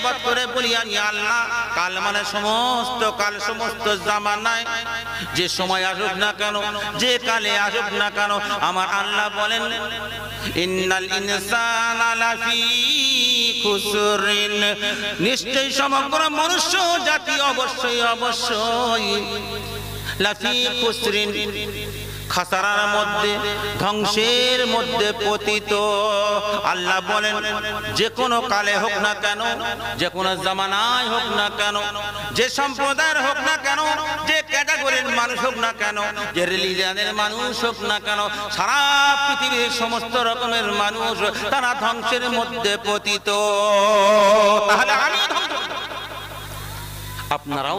শপথ করে বলি আমি আল্লাহ, কাল মানে সমস্ত, কাল সমস্ত জামানায় যে সময় আসুক না কেন, যে কালে আসুক না কেন, আমার আল্লাহ বলেন, ইন্নাল ইনসানা লাফি খুসরিন। নিশ্চয়ই সমগ্র মনুষ্য জাতি অবশ্যই অবশ্যই লাফি খুসরিন। খাসারার মধ্যে, ধ্বংসের মধ্যে পতিত। আল্লাহ বলেন, যে কোনো কালে হোক না কেন, যে কোনো জামানায় হোক না কেন, যে সম্প্রদায়ের হোক না কেন, যে ক্যাটাগরির মানুষ হোক না কেন, যে রিলিজিয়ানের মানুষ হোক না কেন, সারা পৃথিবীর সমস্ত রকমের মানুষ তারা ধ্বংসের মধ্যে পতিত। তাহলে ধ্বংস আপনারাও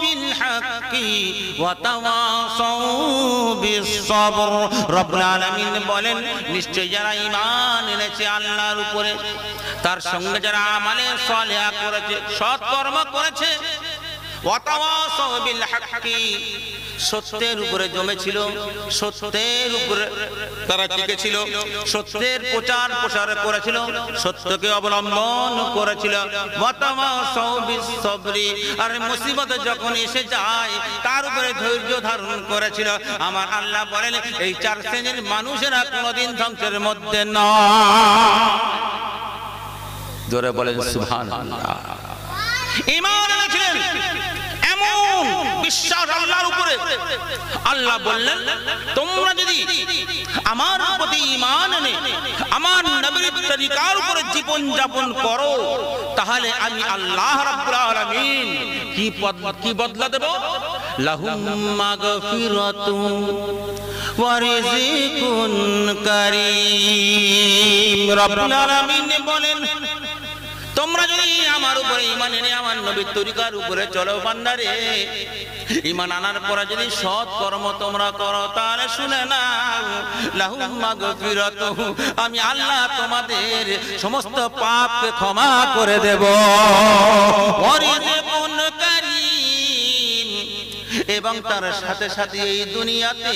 بالحق وتواصوا بالصبر رب العالمين বলেন নিশ্চয় যারা ঈমান এনেছে আল্লাহর উপরে তার সঙ্গে যারা আমালে সালেহা করেছে সৎকর্ম করেছে ওয়াতাওয়াসাউ বিল হাক্কি সত্যের উপরে জমেছিল, সত্যের উপরে তারা টিকে ছিল সত্যের প্রচার প্রসার করেছিল, সত্যকে অবলম্বন করেছিল। আর মুসিবত যখন এসে যায়, তার উপরে ধৈর্য ধারণ করেছিল। আমার আল্লাহ বলেন, এই চার শ্রেণির মানুষেরা কোনোদিন ধ্বংসের মধ্যে নয়। জোরে বলেন সুবহানাল্লাহ। ইমান এনেছিলেন। এমন বিশ্বাস আল্লাহর উপরে। আল্লাহ বললেন, তোমরা যদি আমার প্রতি ইমান এনে আমার নবীর তরিকার উপরে জীবন যাপন করো, তাহলে আমি আল্লাহ রাব্বুল আলামিন কি কি বদলা দেব? লাহুম মাগফিরাতুন ওয়া রিজকুন কারীম। রব্বুল আলামিন বলেন তোমরা যদি আমার উপরে ইমান এনে আমার নবীর তরিকার উপরে চলো বান্দারে, ইমান আনার পরে যদি সৎ কর্ম তোমরা করো, তাহলে শুনে না আমি আল্লাহ তোমাদের সমস্ত পাপকে ক্ষমা করে দেব। এবং তার সাথে সাথে এই দুনিয়াতে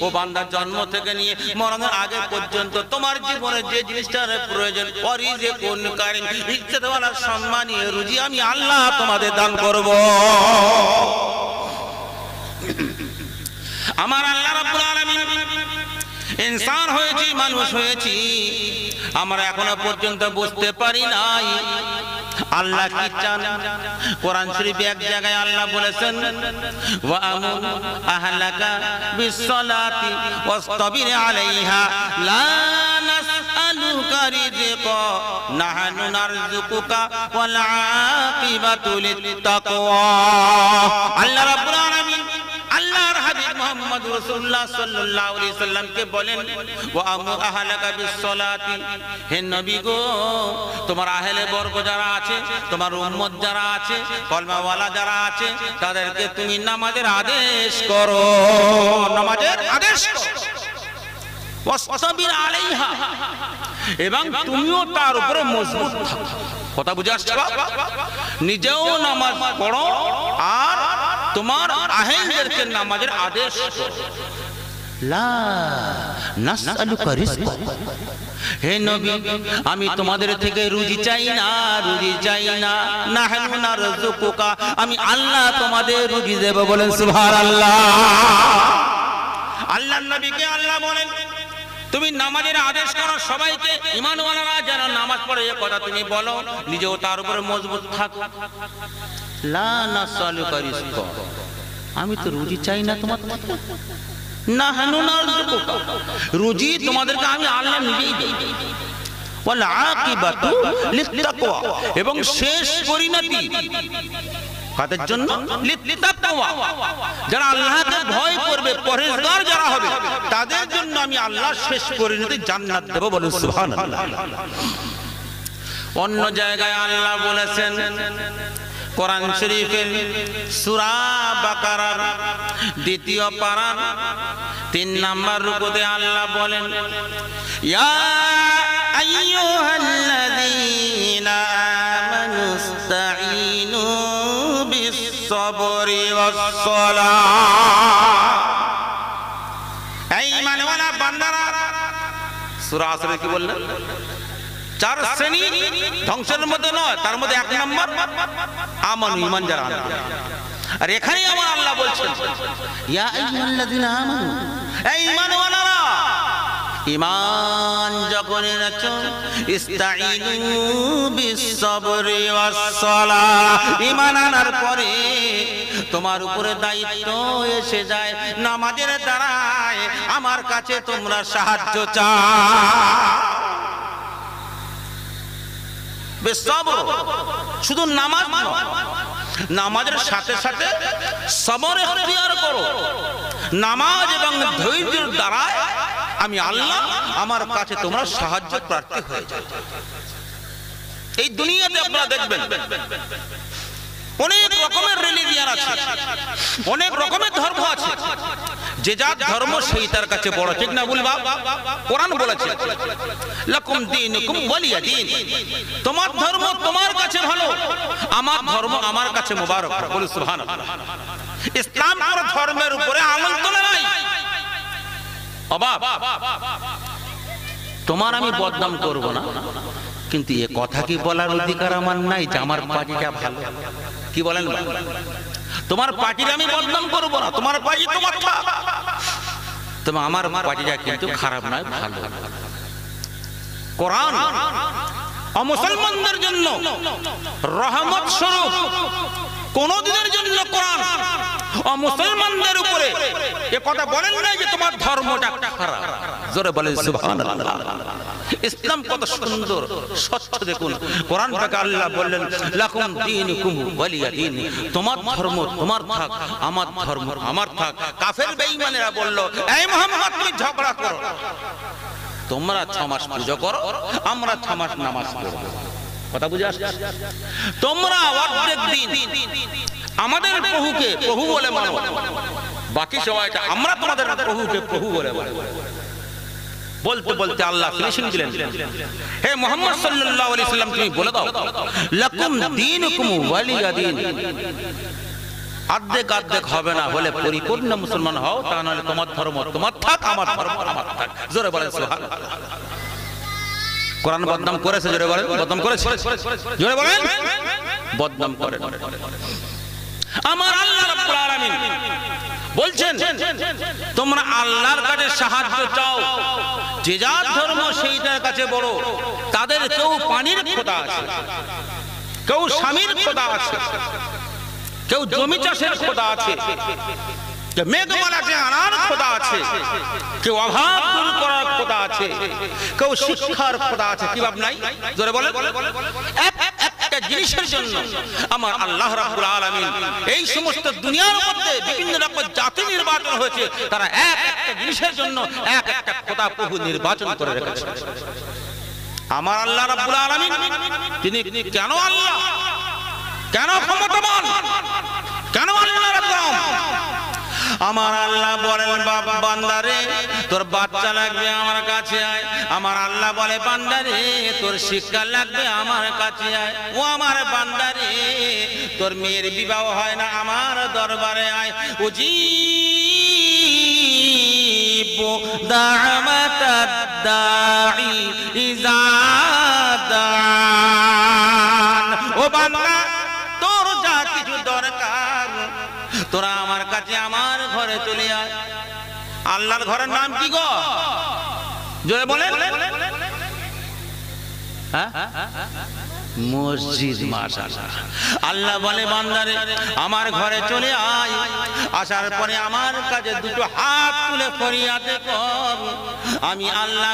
ও বান্দার জন্ম থেকে নিয়ে মরণের আগে পর্যন্ত তোমার জীবনে যে জিনিসটার প্রয়োজন পরই যে কোন কারণ ইজ্জতওয়ালা সম্মানীয়, রুজি আমি আল্লাহ তোমাদের দান করব। আমার আল্লাহ রাব্বুল ইনসান হয়েছি, মানুষ হয়েছি। আমরা এখনও পর্যন্ত বুঝতে পারি নাই। আল্লাহ কি চান? কোরআন শরীফে এক জায়গায় আল্লাহ বলেছেন, ওয়া আমুর আহলাকা বিসসালাতি ওয়াসতাবির আলাইহা, লা নাসআলুকা রিজকা নাহনু নারযুকুকা ওয়াল আকিবাতু লিত্তাকওয়া আল্লাহ রাব্বুল আলামিন রাসূলুল্লাহ সাল্লাল্লাহু আলাইহি সাল্লামকে বলেন, ওয়া আমুর আহলাকা বিসসালাতি। হে নবী গো, তোমার আহলে বর্গ যারা আছে, তোমার উম্মত যারা আছে, কলমাওয়ালা যারা আছে, তাদেরকে তুমি নামাজের আদেশ করো, নামাজের আদেশ করো। ওয়াসতাবির আলাইহা। এবং তুমিও তার উপরে মজবুত থাকো। কথা বুঝে আসছে নিজেও নামাজ পড়ো আর তোমার আহেনদেরকে নামাজের আদেশ হে নবী আমি তোমাদের থেকে রুজি চাই না রুজি চাই না। নারযুকুকা আমি আল্লাহ তোমাদের রুজি দেব বলেন সুভার আল্লাহ আল্লাহর নবীকে আল্লাহ বলেন তুমি নামাজের আদেশ করো সবাইকে ইমানওয়ালারা যেন নামাজ পড়ে কথা তুমি বলো নিজেও তার উপরে মজবুত থাকো। লা নাসআলুকা রিজকা। আমি তো রুজি চাই না তোমার থেকে। না হানু না রুজি তোমাদেরকে আমি আল্লাহ নিজেই দিই। ওয়াল আকিবাতু এবং শেষ পরিণতি কাদের জন্য? যারা আল্লাহকে ভয় করবে, পরহেজগার যারা হবে, তাদের জন্য আমি আল্লাহ শেষ পরিণতি জান্নাত দেব বলে অন্য জায়গায় আল্লাহ বলেছেন কোরআন শরীফের সূরা বাকারার দ্বিতীয় পারার তিন নাম্বার রুকুতে আল্লাহ বলেন ইয়া আইয়ুহাল্লাযীনা আমানুস্তাঈনু বিস-সাবরি ওয়াস-সালাহ এই মানওয়ালা বান্দারা সূরা আসরে কি বললেন? চার শ্রেণি ধ্বংসের মধ্যে নয়, তার মধ্যে এক নম্বর আমান ইমান যারা আর এখানে আমার আল্লাহ বলছেন, ইয়া আইয়ুহাল্লাযিনা আমানু, এই যখন এনেছো, ইস্তাঈনু বিস-সাবরি আনার পরে তোমার উপরে দায়িত্ব এসে যায়, নামাজের দ্বারায় আমার কাছে তোমরা সাহায্য চাও। শুধু নামাজ নামাজের সাথে সাথে সবর করো। নামাজ এবং ধৈর্যের দ্বারা আমি আল্লাহ আমার কাছে তোমরা সাহায্য প্রার্থী হয়ে যাও। এই দুনিয়াতে আপনারা দেখবেন অনেক রকমের রিলিজিয়ান আছে। অনেক রকমের ধর্ম আছে। যে যার ধর্ম সেই তার কাছে বড়, ঠিক না বলবা কোরআন বলেছে, লাকুম দীনুকুম ওয়ালিয়া দীন। তোমার ধর্ম তোমার কাছে ভালো, আমার ধর্ম আমার কাছে মোবারক। বলে সুবহানাল্লাহ। ইসলাম কোন ধর্মের উপরে আমল তোলে নাই। অবাক। তোমার আমি বদনাম করব না, কিন্তু এ কথা কি বলার অধিকার আমার নাই যে আমার পার্টিটা ভালো? কি বলেন তোমার পার্টির আমি বদনাম করব না, তোমার পার্টি তোমার। তবে আমার পার্টিটা কিন্তু খারাপ নয়, ভালো কোরআন অমুসলমানদের জন্য রহমত স্বরূপ কোন দিনের জন্য কোরআন। অমুসলমানদের উপরে এ কথা বলেন না যে তোমার ধর্মটা খারাপ। জোরে বলেন, সুবহানাল্লাহ। ইসলাম কত সুন্দর, স্বচ্ছ দেখুন। কোরআন থেকে আল্লাহ বললেন, লাকুম দীনুকুম ওয়ালিয়া দীন। তোমার ধর্ম, তোমার থাক, আমার ধর্ম, আমার থাক। কাফের বেঈমানেরা বলল, এই মুহাম্মদ, তুমি ঝগড়া করো। তোমরা ছ মাস পুজো করো, আমরা ছ মাস নামাজ পড়ব। কথা বুঝে আসছে? তোমরা অর্ধেক দিন আমাদের প্রভুকে প্রভু বলে মানো, বাকি সময়টা আমরা তোমাদের প্রভুকে প্রভু বলে মানো। বলতে বলতে আল্লাহ ফিনিশিং দিলেন। হে মোহাম্মদ সাল্লাল্লাহু আলাইহি সাল্লাম, তুমি বলে দাও, লাকুম দীনুকুম ওয়ালিয়া দীন অর্ধেক অর্ধেক হবে না, হলে পরিপূর্ণ মুসলমান হও, তা নাহলে তোমার ধর্ম তোমার থাক, আমার ধর্ম আমার থাক। জোরে বলেন কোরআন বদনাম করেছে, জোরে বলেন, বদনাম করেছে? জোরে বলেন। বদনাম করে আমার আল্লাহ রাব্বুল আলামিন বলছেন, তোমরা আল্লাহর কাছে সাহায্য চাও। যে যার ধর্ম সেইটার কাছে বড়, তাদের কেউ পানির খোদা আছে, কেউ স্বামীর খোদা আছে। কেউ জমি চাষের খোদা আছে। কেউ মেঘমালাকে আনার খোদা আছে। কেউ অভাব দূর করার খোদা আছে। কেউ শিক্ষার খোদা আছে। কি ভাব নাই জোরে বলে একটা জিনিসের জন্য আমার আল্লাহ রাব্বুল আলামিন এই সমস্ত দুনিয়ার মধ্যে বিভিন্ন রকম জাতি নির্বাচন হয়েছে। তারা এক একটা জিনিসের জন্য এক একটা খোদা প্রভু নির্বাচন করে রেখেছে। আমার আল্লাহ রাব্বুল আলামিন তিনি কেন আল্লাহ? কেন ক্ষমতাবান? রাব্বুল আমার আল্লাহ বলেন বান্দারে, তোর বাচ্চা লাগবে আমার কাছে আয়। আমার আল্লাহ বলে, বান্দারে, তোর শিক্ষা লাগবে আমার কাছে আয়। ও আমার বান্দারে, তোর মেয়ের বিবাহ হয় না, আমার দরবারে আয়। দামাতাদ দাঈ ইজা দান। ও ঘরে চলে আয় আল্লাহর ঘরের নাম কি গো? জোরে বলেন। হ্যাঁ? মসজিদ আল্লাহ বলে, বান্দারে, আমার ঘরে চলে আয়। আসার পরে আমার কাছে দুটো হাত তুলে ফরিয়াদে কর। আমি আল্লাহ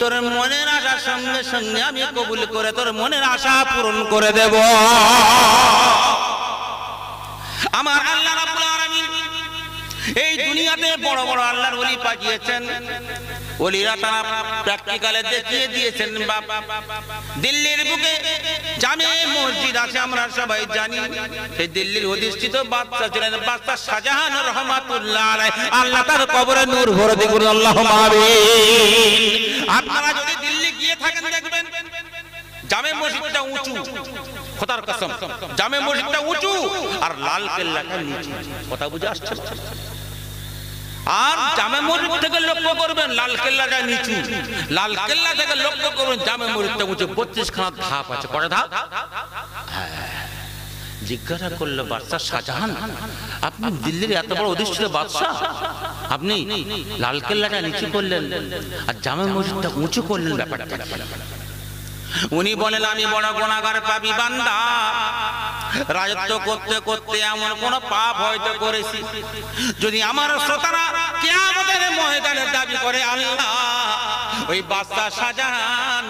তোর মনের আশার সঙ্গে সঙ্গে আমি কবুল করে তোর মনের আশা পূরণ করে দেব। আমার আল্লাহ এই দুনিয়াতে বড় বড় আল্লাহর ওলি পাঠিয়েছেন। ওলিরা তারা প্র্যাকটিক্যালে দেখিয়ে দিয়েছেন, বাপ। দিল্লির বুকে জামে মসজিদ আছে, আমরা সবাই জানি। সেই দিল্লির অধিষ্ঠিত বাদশা ছিলেন বাদশা শাহজাহান রহমাতুল্লাহ আল্লাহ তার কবরে নূর ভরে দিগুন আল্লাহ আপনারা যদি দিল্লি গিয়ে থাকেন, দেখবেন জামে মসজিদটা উঁচু। খোদার কসম, জামে মসজিদটা উঁচু আর লাল কেল্লাটা নিচু। কথা বুঝে আসছে আর জামে মসজিদ থেকে লক্ষ্য করবেন লাল কেল্লাটা নিচু। লাল কেল্লা থেকে লক্ষ্য করবেন জামে মসজিদটা উঁচু। বত্রিশ খানা ধাপ আছে। কটা ধাপ? হ্যাঁ। জিজ্ঞাসা করল বাদশাহ শাহজাহান, আপনি দিল্লির এত বড় অধিষ্ঠিত বাদশাহ? আপনি লাল কেল্লাটা নিচু করলেন আর জামে মসজিদটা উঁচু করলেন ব্যাপারটা। উনি বলেন, আমি বড় গোনাগার পাবি বান্দা। রাজত্ব করতে করতে এমন কোন পাপ হয়তো করেছি। যদি আমার শ্রোতারা কেয়ামতের ময়দানের দাবি করে, আল্লাহ ওই বাদশা শাহজাহান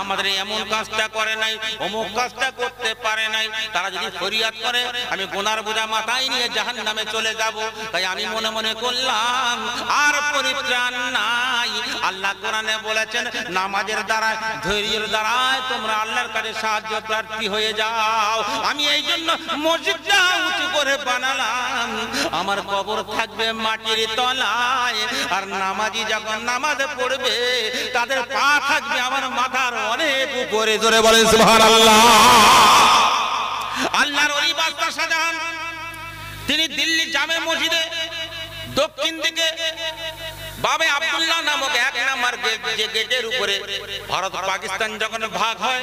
আমাদের এমন কাজটা করে নাই, অমুক কাজটা করতে পারে নাই। তারা যদি ফরিয়াদ করে, আমি গোনার বোঝা মাথায় নিয়ে জাহান নামে চলে যাব। তাই আমি মনে মনে করলাম, আর পরিত্রাণ নাই। আল্লাহ কোরআনে বলেছেন, নামাজের দ্বারা ধৈর্যের দ্বারায় তোমরা আল্লাহর কাছে সাহায্য প্রার্থী হয়ে যাও। আমি এই জন্য মসজিদটা উঁচু করে বানালাম। আমার কবর থাকবে মাটির তলায়, আর নামাজি যখন নামাজ পড়বে তাদের পা থাকবে আমার মাথার অনেক উপরে। জোরে বলেন সুবহানাল্লাহ। আল্লাহর ওই বাদশা শাহজাহান তিনি দিল্লি জামে মসজিদে দক্ষিণ দিকে বাবে আব্দুল্লাহ নামক এক নাম্বার যে গেটের উপরে ভারত পাকিস্তান যখন ভাগ হয়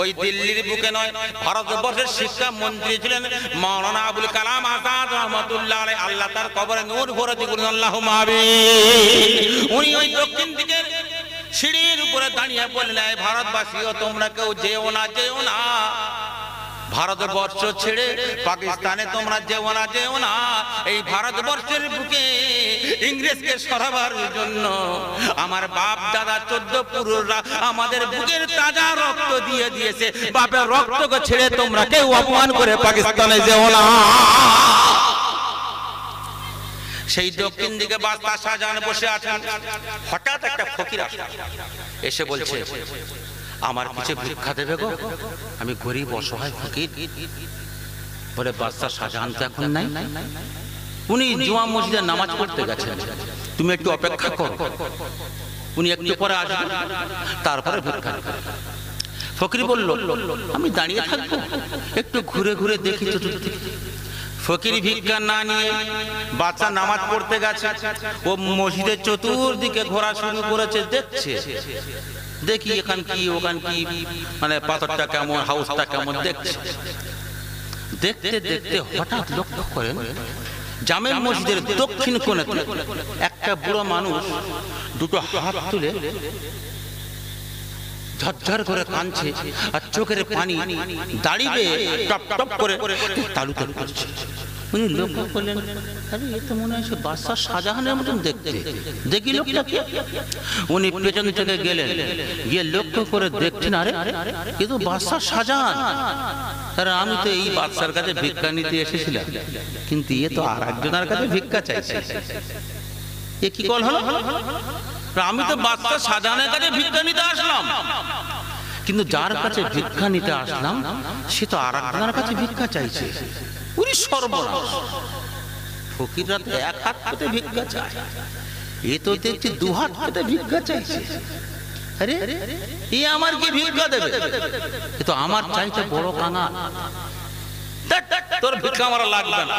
ওই দিল্লির বুকে নয় ভারতবর্ষের শিক্ষা মন্ত্রী ছিলেন মাওলানা আবুল কালাম আজাদ রহমতুল্লাহ আল্লাহ তার কবরে নূর ভরে দিগুন আল্লাহ উনি ওই দক্ষিণ দিকের সিঁড়ির উপরে দাঁড়িয়ে বললেন "এই ভারতবাসীও তোমরা কেউ যেও না যেও না। ভারতবর্ষ ছেড়ে পাকিস্তানে তোমরা যেও না যেও না। এই ভারতবর্ষের বুকে ইংরেজকে সরাবার জন্য আমার বাপ দাদা চোদ্দ পুরুষরা আমাদের বুকের তাজা রক্ত দিয়ে দিয়েছে। বাপের রক্তকে ছেড়ে তোমরা কেউ অপমান করে পাকিস্তানে যেও না। সেই দক্ষিণ দিকে শাহজাহান বসে আছেন। হঠাৎ একটা ফকির এসে বলছে, আমার কিছু ভিক্ষা দেবে গো? আমি গরিব, অসহায় ফকির। বলে বাদশাহ শাহজাহান তো এখন নাই। উনি জুমা মসজিদে নামাজ পড়তে গেছেন। তুমি একটু অপেক্ষা করো। উনি একটু পরে আসবেন। তারপরে ভিক্ষা। ফকির বলল, আমি দাঁড়িয়ে থাকব। একটু ঘুরে ঘুরে দেখি চতুর্দিকে। ফকির ভিক্ষা না নিয়ে বাচ্চা নামাজ পড়তে গেছে। ও মসজিদের চতুর্দিকে ঘোরা শুরু করেছে, দেখছে। দেখি এখান কি, ওখান কি মানে পাথরটা কেমন, হাউসটা কেমন, দেখছে। দেখতে দেখতে হঠাৎ লক্ষ্য করেন জামে মসজিদের দক্ষিণ কোণে একটা বুড়ো মানুষ দুটো হাত তুলে ঝরঝর করে কাঁদছে আর চোখের পানি দাঁড়িয়ে টপ টপ করে তালু তালু করছে উনি লক্ষ্য করলেন, আরে এ তো মনে হয় বাদশাহ শাহজাহানের মতন দেখতে। দেখি লোকটাকে উনি পেছন থেকে গেলেন, গিয়ে লক্ষ্য করে দেখছেন, আরে কিন্তু বাদশাহ শাহজাহান। আরে আমি তো এই বাদশার কাছে ভিক্ষা নিতে এসেছিলাম, কিন্তু এ তো আর একজনের কাছে ভিক্ষা চাইছে। এ কি কল হলো? আমি তো বাদশাহ শাহজাহানের কাছে ভিক্ষা নিতে আসলাম। কিন্তু যার কাছে ভিক্ষা নিতে আসলাম সে তো আর একজনের কাছে ভিক্ষা চাইছে। উনি সর্বনাশ। ফকিররা তো এক হাত পেতে ভিক্ষা চায়। এ তো দেখছি দু হাত পেতে ভিক্ষা চাইছে। আরে এ আমার কি ভিক্ষা দেবে? এ তো আমার চাইতে বড় কাঙা তোর ভিক্ষা আমার লাগবে না।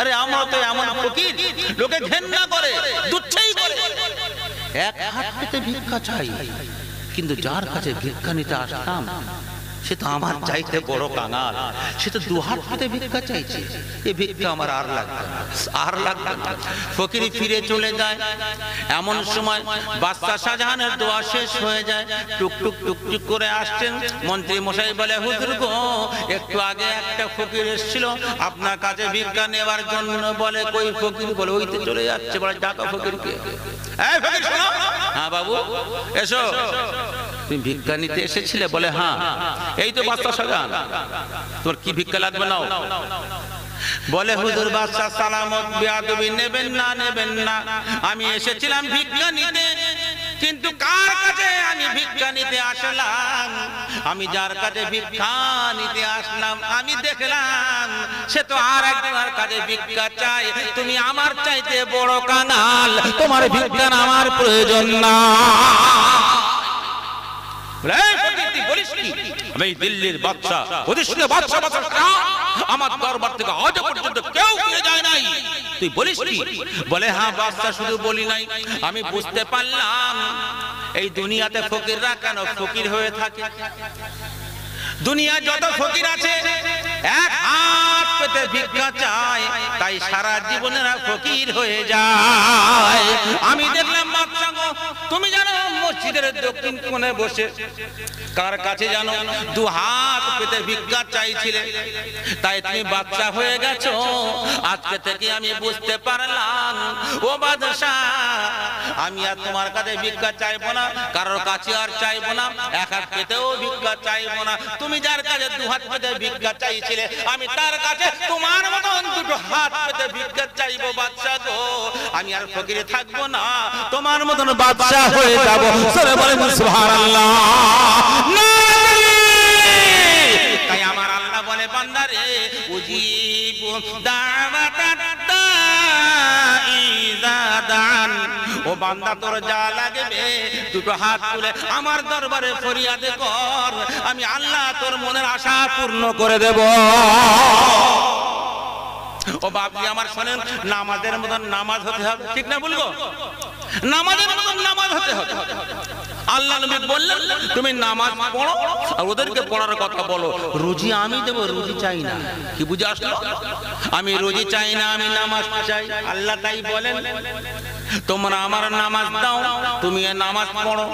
আরে আমরা তো এমন ফকির। লোকে ঘেন্না করে দুচ্ছেই করে। এক হাত পেতে ভিক্ষা চাই, কিন্তু যার কাছে ভিক্ষা নিতে আসলাম সে তো আমার চাইতে বড় কাঙাল। সে তো দু হাত পেতে ভিক্ষা চাইছে। এ ভিক্ষা আমার আর লাগবে আর লাগবে। ফকিরি ফিরে চলে যায়। এমন সময় বাদশা শাহজাহানের দোয়া শেষ হয়ে যায়। টুকটুক টুক টুক টুক করে আসছেন। মন্ত্রী মশাই বলে, হুজুর গো, একটু আগে একটা ফকির এসেছিল। আপনার কাছে ভিক্ষা নেওয়ার জন্য বলে, কই ফকির? বলে ওইতে চলে যাচ্ছে, বলে, ডাকা ফকিরকে। এই ফকির বাবু, এসো। তুমি ভিক্ষা নিতে এসেছিলে? বলে হ্যাঁ এই তো বাচ্চা সাজান তোমার কি ভিক্ষা লাগবে নাও? বলে, হুজুর বাচ্চা সালামত, বেয়াদবি নেবেন না নেবেন না। আমি এসেছিলাম ভিক্ষা নিতে। কিন্তু কার কাছে আমি ভিক্ষা নিতে আসলাম? আমি যার কাছে ভিক্ষা নিতে আসলাম আমি দেখলাম সে তো আর একজনের কাছে ভিক্ষা চাই তুমি আমার চাইতে বড় কানাল তোমার ভিক্ষার আমার প্রয়োজন না। বলে, "এই ফকির, তুই বলিস কি? আমি দিল্লির বাদশা অধিষ্ঠিত বাদশা বাদশা আমার দরবার থেকে আজ পর্যন্ত কেউ ফিরে যায় নাই। তুই বলিস বলে হ্যাঁ বাদশা শুধু বলি নাই। আমি বুঝতে পারলাম এই দুনিয়াতে ফকিররা কেন ফকির হয়ে থাকে। দুনিয়া যত ফকির আছে এক হাত পেতে ভিক্ষা চায়, তাই সারা জীবনেরা ফকির হয়ে যায়। আমি দেখলাম বাদশা তুমি জানো মসজিদের দক্ষিণ কোণে বসে, কার কাছে জানো দু হাত পেতে ভিক্ষা চাইছিলে? তাই তুমি বাচ্চা হয়ে গেছো। আজকে থেকে আমি বুঝতে পারলাম, ও বাদশা আমি আর তোমার কাছে ভিক্ষা চাইব না, কারোর কাছে আর চাইব না, এক হাত পেতেও ভিক্ষা চাইব না। তুমি যার কাছে দু হাত পেতে ভিক্ষা চাইছিলে আমি তার কাছে তোমার মতন দুটো হাত পেতে ভিক্ষা চাইব বাচ্চা তো আমি আর ফকিরে থাকব না, তোমার মতন বাচ্চা হয়ে যাব। সরে বলে তাই আমার আল্লাহ বলে বান্দারে উজিব দাওয়াতাত দান। ও বান্দা, তোর যা লাগবে, দুটো হাত তুলে আমার দরবারে ফরিয়াদে কর। আমি আল্লাহ তোর মনের আশা পূর্ণ করে দেব। ও বাপজি আমার শোনেন, নামাজের মতন নামাজ হতে হবে। ঠিক না বলব নামাজের মতন নামাজ হতে হবে। আল্লাহ নবী বললেন, তুমি নামাজ পড়ো আর ওদেরকে পড়ার কথা বলো। রুজি আমি দেব, রুজি চাই না। কি বুঝে আসলো? আমি রুজি চাই না, আমি নামাজ চাই। আল্লাহ তাই বলেন, তোমরা আমার নামাজ দাও, তুমি নামাজ পড়ো।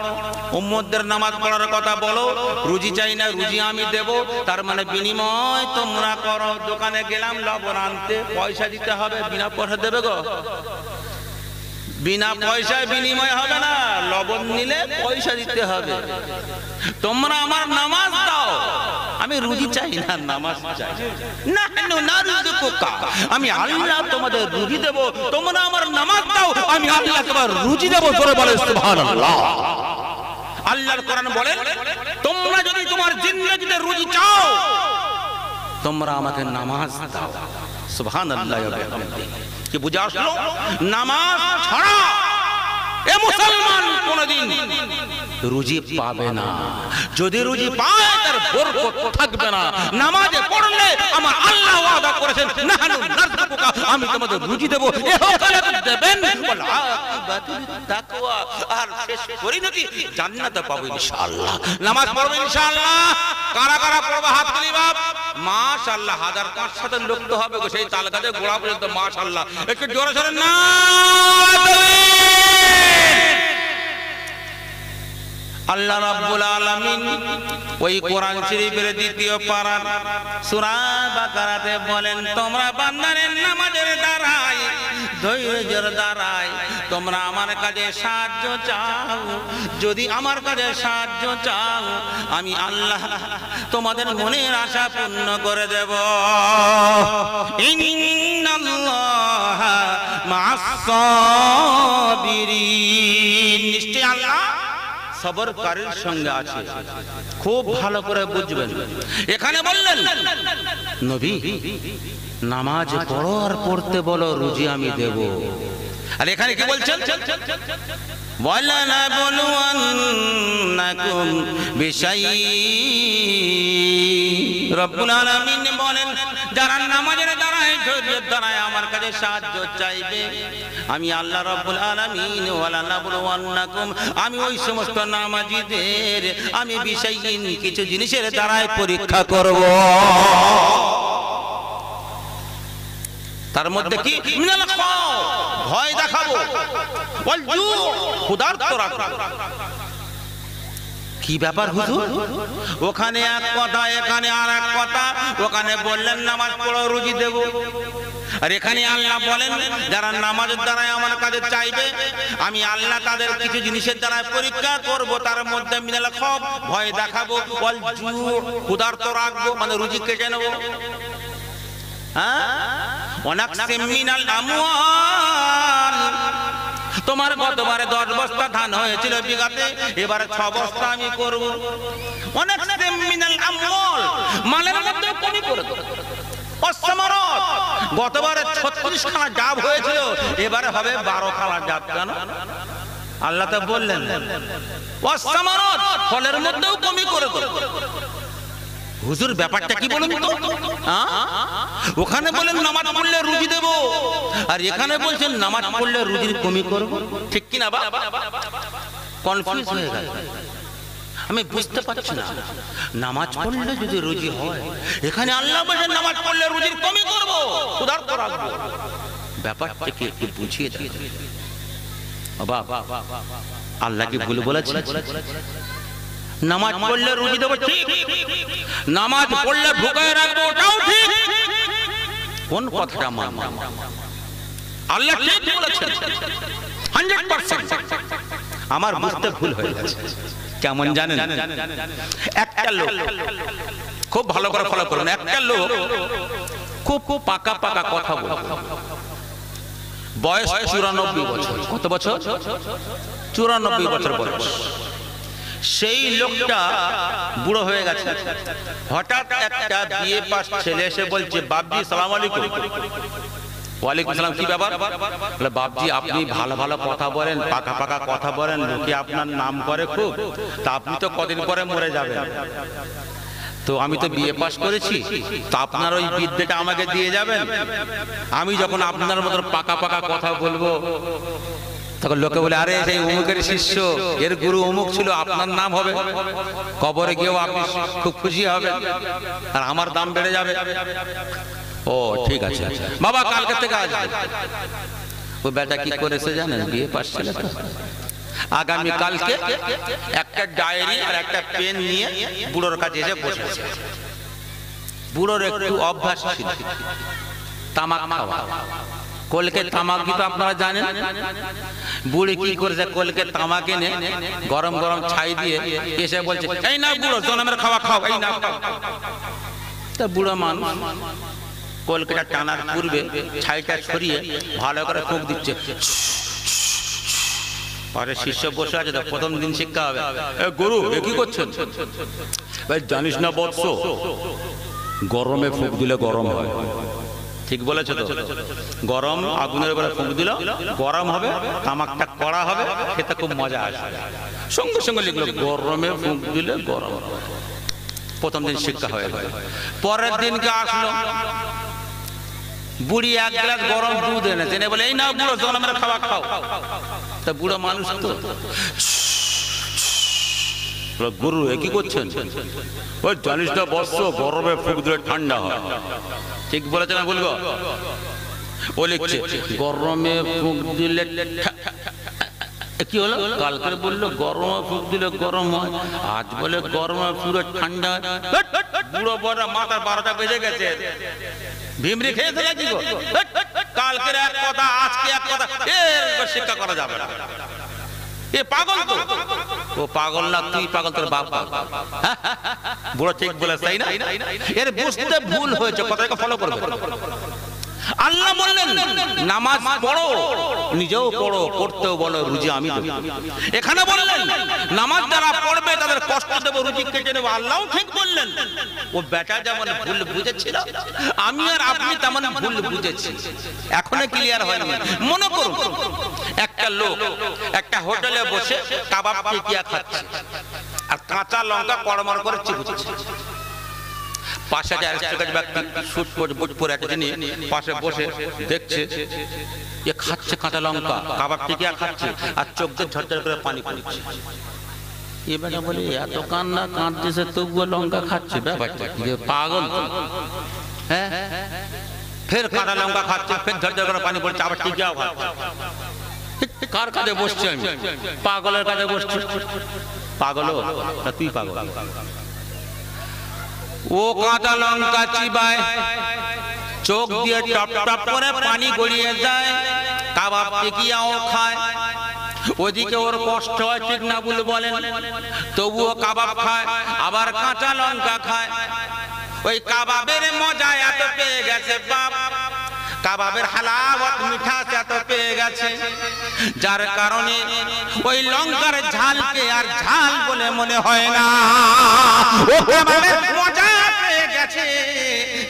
উম্মতদের নামাজ পড়ার কথা বলো, রুজি চাই না, রুজি আমি দেব। তার মানে বিনিময় তোমরা করো। দোকানে গেলাম, লবণ আনতে পয়সা দিতে হবে, বিনা পয়সা দেবে গো। বিনা পয়সায় বিনিময় হবে না, লবণ নিলে পয়সা দিতে হবে। তোমরা আমার নামাজ দাও। আমি রুজি চাই না, নামাজ চাই। না। আমি আল্লাহ তোমাদের রুজি দেব। তোমরা আমার নামাজ দাও। আমি আল্লাহ তোমার রুজি দেব করে বলে সুবহানাল্লাহ। আল্লাহর কোরআন বলেন তোমরা যদি তোমার জিন্দেগিতে রুজি চাও, তোমরা আমাকে নামাজ দাও। সুবহানাল্লাহ। ওয়া বিহামদিহি। কি বুঝে আসলো। নামাজ ছাড়া এ মুসলমান কোনদিন রুজি পাবে না। যদি রুজি পায়, তার বরকত থাকবে না। নামাজে পড়লে আমার আল্লাহ ওয়াদা করেছেন, নাহানু আমি তোমাদের রুজি দেব দেবেন। আর শেষ পরিণতি জান্নাত পাবো ইনশাআল্লাহ। নামাজ পড়ব ইনশাআল্লাহ। কারা কারা পড়ব হাত তুলি বাপ? মাশাআল্লাহ, হাজার পাঁচ সাতের লোক তো হবে গো, সেই তাল গোড়া পর্যন্ত, মাশাআল্লাহ। একটু জোরে সরে না আল্লাহ রাব্বুল আলামিন ওই কোরআন শরীফের দ্বিতীয় পারা সূরা বাকারাতে বলেন, তোমরা বান্দারের নামাজের দ্বারাই ধৈর্যের দ্বারাই তোমরা আমার কাছে সাহায্য চাও। যদি আমার কাছে সাহায্য চাও, আমি আল্লাহ তোমাদের মনের আশা পূর্ণ করে দেব। নিশ্চয় আল্লাহ সবরকারীর সঙ্গে আছে। খুব ভালো করে বুঝবেন। এখানে বললেন, নবী, নামাজ পড়ো আর পড়তে বলো, রুজি আমি দেব। আর এখানে কি বলছেন? وَلَنَبْلُوَنَّكُمْ بِشَيْءٍ রব্বুল আলামিন বলেন যারা নামাজের দ্বারাই ধৈর্যের দ্বারাই আমার কাছে সাহায্য চাইবে আমি আল্লাহ রব্বুল আলামিন ওয়ালা নাবলুওয়ান্নাকুম আমি ওই সমস্ত নামাজীদের আমি বিষয়হীন কিছু জিনিসের দ্বারাই পরীক্ষা করব তার মধ্যে কি মিনাল খাও ভয় দেখাবো ওয়াল জু ক্ষুধার্ত কি ব্যাপার হুজুর? ওখানে এক কথা এখানে আর এক কথা ওখানে বললেন নামাজ পড়ো রুজি দেব। আর এখানে আল্লাহ বলেন যারা নামাজের দ্বারাই আমার কাছে চাইবে আমি আল্লাহ তাদের কিছু জিনিসের দ্বারা পরীক্ষা করব তার মধ্যে মিনাল খব ভয় দেখাবো বল ক্ষুধার্ত রাখব মানে রুজি কেটে নেব। হ্যাঁ? অনেক মিনাল আমওয়াল। তোমার গতবারে দশ বস্তা ধান হয়েছিল বিঘাতে, এবারে ছ বস্তা আমি করব। অনেক মালের মধ্যে কমি করে গতবারে ছত্রিশ খানা ডাব হয়েছিল, এবারে হবে বারো খানা ডাব, কেন? আল্লাহ তো বললেন অসমারত ফলের মধ্যেও কমি করে দেবো। হুজুর, ব্যাপারটা কি বলুন তো? হ্যাঁ? ওখানে বলেন নামাজ পড়লে রুজি দেব। আর এখানে বলছেন নামাজ পড়লে রুজির কমি করব। ঠিক কি না কনফিউজ হয়ে গেল। আমি বুঝতে পারছি না। নামাজ পড়লে যদি রুজি হয়, এখানে আল্লাহ বলছেন নামাজ পড়লে রুজির কমি করব। উদার্ত রাখব ব্যাপারটাকে একটু বুঝিয়ে দেয় বাবা আল্লাহ কি ভুল বলেছে? নামাজ পড়লে রুজি দেবো, ঠিক। নামাজ পড়লে ভুকায় রাখব, ওটাও ঠিক। কোন কথাটা মান আল্লাহ ঠিক বলেছেন। আমার বুঝতে ভুল হয়ে গেছে। কেমন জানেন? একটা লোক খুব ভালো করে ফলো করুন। একটা লোক খুব খুব পাকা পাকা কথা বলে। বয়স চুরানব্বই বছর। কত বছর? চুরানব্বই বছর বয়স। সেই লোকটা বুড়ো হয়ে গেছে। হঠাৎ একটা বিয়ে পাস ছেলে এসে বলছে বাবজি সালাম আলাইকুম। বাবজি আপনি ভালো ভালো কথা বলেন, পাকা পাকা কথা বলেন আপনার নাম করে খুব। তা আপনি তো কদিন যাবেন। তো আমি তো করেছি আপনার ওই আমাকে দিয়ে আমি যখন আপনার মতো পাকা পাকা কথা বলব তখন লোকে বলে, আরে, সেই অমুকের শিষ্য, এর গুরু অমুক ছিল, আপনার নাম হবে। কবরে গিয়েও আপনি খুব খুশি হবেন, আর আমার দাম বেড়ে যাবে। ও, ঠিক আছে বাবা, কালকে থেকে আসবে। ও বেটা কি করেছে জানেন? বিয়ে তো। আগামী কালকে একটা ডায়েরি আর একটা পেন নিয়ে বুড়োর কাছে এসে বসেছে। বুড়োর একটু অভ্যাস ছিল, তামাক খাওয়া। কলকে তামাক দিতে আপনারা জানেন? বুড়ি কি করেছে? কলকে তামাক এনে গরম গরম ছাই দিয়ে এসে বলছে, এই না বুড়ো, জনমের খাওয়া খাও, এই না। তা বুড়ো মানুষ কলকাটা টানার পূর্বে ছাইটা ছড়িয়ে ভালো করে ফুক দিচ্ছে। পরে শিষ্য বসে আছে তো প্রথম দিন শিক্ষা হবে। গুরু কি করছেন ভাই, জানিস না বৎস, গরমে ফুক দিলে গরম হয়। ঠিক বলেছ তো? গরম আগুনের উপরে ফুক দিল গরম হবে তামাকটা কড়া হবে খেতে খুব মজা আসবে। সঙ্গে সঙ্গে লিখলো গরমে ফুক দিলে গরম প্রথম দিন শিক্ষা হয়ে গেল। পরের দিনকে আসলো? বুড়ি এক গ্লাস গরম দুধ এনেছে। এনে বলে এই না বুড়ো জনমের খাওয়া খাও। তা বুড়ো মানুষ তো বলে, গুরু এ করছেন? ওই জানিস না বর্ষ গরমে ফুক দিলে ঠান্ডা হয়। ঠিক বলেছে না বলব ও লিখছে গরমে ফুক দিলে কি হলো? কালকে বলল, গরমে ফুক দিলে গরম হয়, আজ বলে গরমে পুরো ঠান্ডা বুড়ো বড় মাথার বারোটা বেজে গেছে। ভিমরি খেয়েছে নাকি কালকের এক কথা, আজকে এক কথা শিক্ষা করা যাবে না। এ পাগল ও পাগল না, তুই পাগল তোর বাপ। বুড়ো ঠিক বলে তাই না এর বুঝতে ভুল হয়েছে, কথাটাকে ফলো করবে আল্লাহ বললেন, নামাজ পড়ো, নিজেও পড়ো, পড়তেও বলো, রুজি আমি দেবো। এখানে বললেন, নামাজ যারা পড়বে, তাদের কষ্ট দেবো, রুজি কেটে নেব আল্লাহও ঠিক বললেন। ও বেটা যেমন ভুল বুঝেছিল, আমি আর আপনি তেমন ভুল বুঝেছি। এখনও ক্লিয়ার হয়নি। মনে করুন, একটা লোক একটা হোটেলে বসে কাবাব টিকিয়া খাচ্ছে, আর কাঁচা লঙ্কা কড়মড় করে চিবুচ্ছে। পাশে ব্যক্তি একটা যিনি পাশে বসে দেখছে এ খাচ্ছে কাঁচা লঙ্কা, কাবাব টিকিয়া খাচ্ছে, আর চোখ ঝরঝর করে পানি এত কান্না তবুও লঙ্কা খাচ্ছে? পাগল? হ্যাঁ? ফের কাঁচা লঙ্কা খাচ্ছে করে পানি আবার কার কাছে পাগলের পাগল তুই পাগল। ও কাঁচা লঙ্কা চিবায়। চোখ দিয়ে টপ টপ করে পানি গড়িয়ে যায়। কাবাব টিকিয়াও খায়। ওদিকে ওর কষ্ট হয় ঠিক না বলে বলেন। তবুও কাবাব খায়, আবার কাঁচা লঙ্কা খায়। ওই কাবাবের মজা এত পেয়ে গেছে বাপ। কাবাবের হালাওয়াত, মিঠাস এত পেয়ে গেছে। যার কারণে ওই লঙ্কার ঝালকে আর ঝাল বলে মনে হয় না। ও কাবাবের মজা পেয়ে গেছে।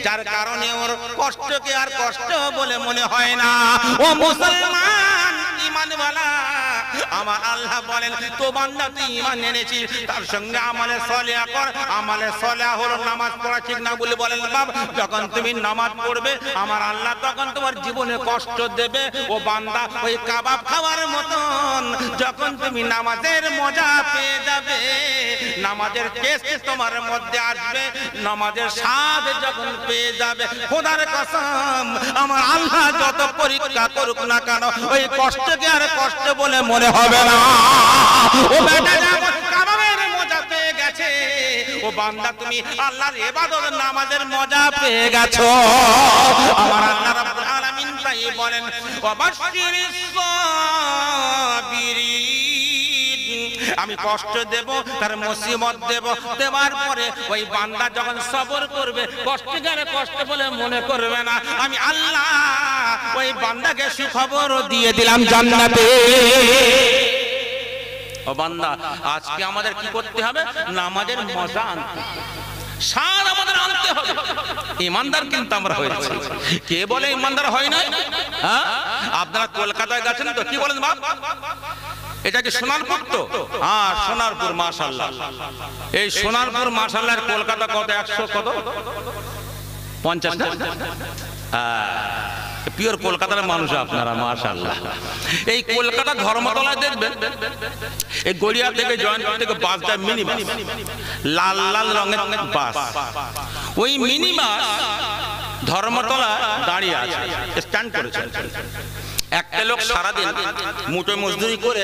যার কারণে ওর কষ্টকে আর কষ্ট বলে মনে হয় না। ও মুসলমান আমার আল্লাহ বলেন, তো বান্দা, তুই ইমান এনেছিস, তার সঙ্গে আমালে সলিয়া কর। আমালে সলিয়া হলো নামাজ পড়া, ঠিক না বলে বলেন, বাপ, যখন তুমি নামাজ পড়বে, আমার আল্লাহ তখন তোমার জীবনে কষ্ট দেবে। ও বান্দা, ওই কাবাব খাওয়ার মতন, যখন তুমি নামাজের মজা পেয়ে যাবে, নামাজের টেস্ট তোমার মধ্যে আসবে, নামাজের স্বাদ যখন পেয়ে যাবে, খোদার কসম, আমার আল্লাহ যত পরীক্ষা করুক না কেন, ওই কষ্টকে আর কষ্ট বলে মনে হবে না। ও বেটা যখন কাবাবের মজা পেয়ে নামাজের মজা পেয়ে গেছো। আমার আল্লাহ আলামিন তাই বলেন আমি কষ্ট দেব, তার মুসিবত দেব। দেওয়ার পরে ওই বান্দা যখন সবর করবে কষ্ট গেলে কষ্ট বলে মনে করবে না। আমি আল্লাহ ওই বান্দাকে সুখবর দিয়ে দিলাম জান্নাতে। ও বান্দা, আজকে আমাদের কি করতে হবে? নামাজের মজা আনতে সার আমাদের আনতে হবে। ইমানদার কিন্তু আমরা হয়েছি কে বলে ইমানদার হয় না হ্যাঁ? আপনারা কলকাতায় গেছেন তো, কি বলেন বাপ? এটা কি সোনারপুর তো? হ্যাঁ সোনারপুর মাশাল্লাহ এই সোনারপুর মাশাল্লাহ কলকাতা কত? একশো কত? পঞ্চাশ না? পিওর কলকাতার মানুষ আপনারা মাশাল্লাহ এই কলকাতা ধর্মতলায় দেখবেন, এই গড়িয়া থেকে জয়ন্ত থেকে বাস যায় লাল লাল রঙের বাস। ওই মিনি বাস ধর্মতলা দাঁড়িয়ে আছে স্ট্যান্ড করেছে। একটা লোক সারাদিন মুঠো মজদুরি করে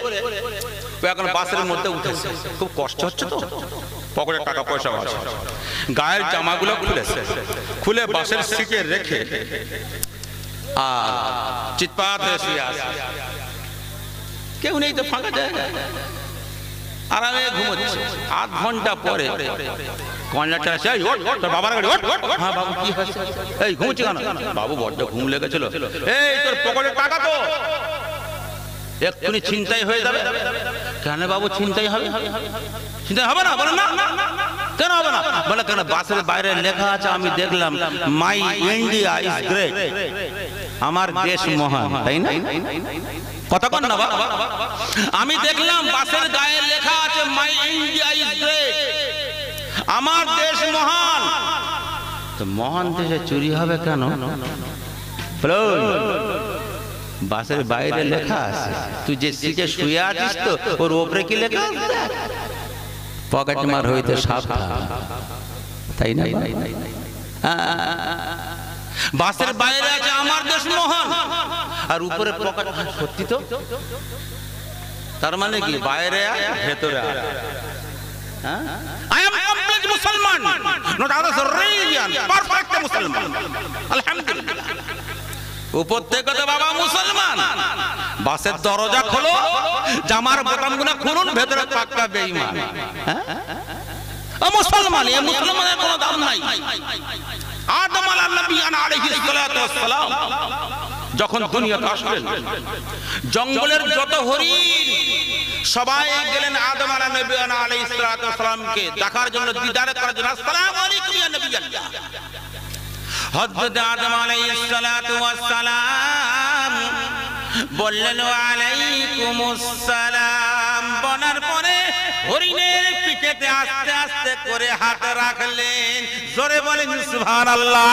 এখন বাসের মধ্যে উঠেছে খুব কষ্ট হচ্ছে তো। পকেটে টাকা, পয়সা আছে। গায়ের জামাগুলো খুলেছে। খুলে বাসের সিটে রেখে আর চিৎপাত কেউ নেই তো ফাঁকা জায়গা আরামে ঘুমোচ্ছে। আধ ঘণ্টা পরে কন্ডাক্টর আসে "এই, ওঠ, ওঠ, তোর বাবার গাড়ি ওঠ, ওঠ, ওঠ।" হ্যাঁ বাবু কি হয়েছে? এই কেন? বাবু বড্ড ঘুম লেগেছিল। এই তোর পকেটে টাকা তো। এক্ষুনি চিন্তাই হয়ে যাবে। কেন বাবু চিন্তাই হবে? চিন্তাই হবে না? বলে না। কেন হবে না? বলে কেন? বাসের বাইরে লেখা আছে আমি দেখলাম মাই ইন্ডিয়া ইজ গ্রেট আমার দেশ মহান তাই না? কতক্ষণ না আমি দেখলাম বাসের গায়ে লেখা আছে মাই ইন্ডিয়া ইজ গ্রেট আমার দেশ মহান। মহান দেশে চুরি হবে কেন? বাসের বাইরে লেখা আছে। তুই যে সিটে শুয়ে আছিস তো, ওর ওপরে কি লেখা আছে? পকেট মার হইতে সাবধান। তাই না বাসের বাইরে আছে আমার দেশ মহান। আর উপরে পকেট সত্যি তো? তার মানে কি? বাইরে ভেতরে। হ্যাঁ? Complete Musliman, not others religion, perfect Musliman. আলহামদুলিল্লাহ। উপর বাবা মুসলমান। বাসের দরজা খোলো জামার বোতামগুলো খুলুন ভেতরে পাক্কা বেঈমান। হ্যাঁ? মুসলমান এ মুসলমানের কোনো দাম নাই। আদম আলাইহিস সালাতু ওয়াস সালাম। যখন দুনিয়াতে আসলেন জঙ্গলের যত হরিণ সবাই গেলেন আদম আলাইহিস সালাতু সালামকে দেখার জন্য দিদার করার জন্য আসসালামু আলাইকুম ইয়া নবী আল্লাহ। হযরত আদম আলাইহিস সালাতু ওয়াস সালাম বললেন আলাইকুমুস সালাম বলার পরে হরিণের পিঠেতে আস্তে আস্তে করে হাত রাখলেন। জোরে বলেন সুবহানাল্লাহ।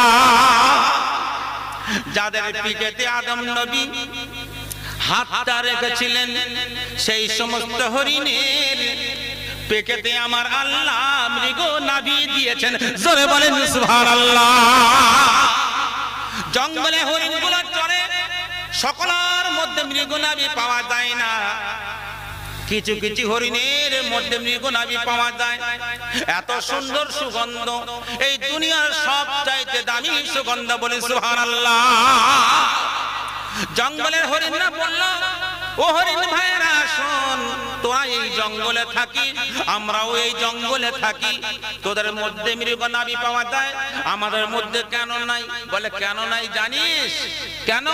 যাদের পিঠেতে আদম নবী হাতটা রেখেছিলেন, সেই সমস্ত হরিণের পেকেতে আমার আল্লাহ মৃগ নাভি দিয়েছেন। জোরে বলেন, সুবহানাল্লাহ। জঙ্গলে হরিণগুলো চড়ে, সকলের মধ্যে মৃগ নাভি পাওয়া যায় না। কিছু কিছু হরিণের মধ্যে নাভি পাওয়া যায়। এত সুন্দর সুগন্ধ। এই দুনিয়ার সব চাইতে দামি সুগন্ধ বলে সুবহানাল্লাহ। জঙ্গলের হরিণ না বলল তোরা এই জঙ্গলে আমরাও এই জঙ্গলে থাকি। তোদের মধ্যে পাওয়া যায়, আমাদের মধ্যে কেন নাই? বলে, কেন নাই জানিস? কেন?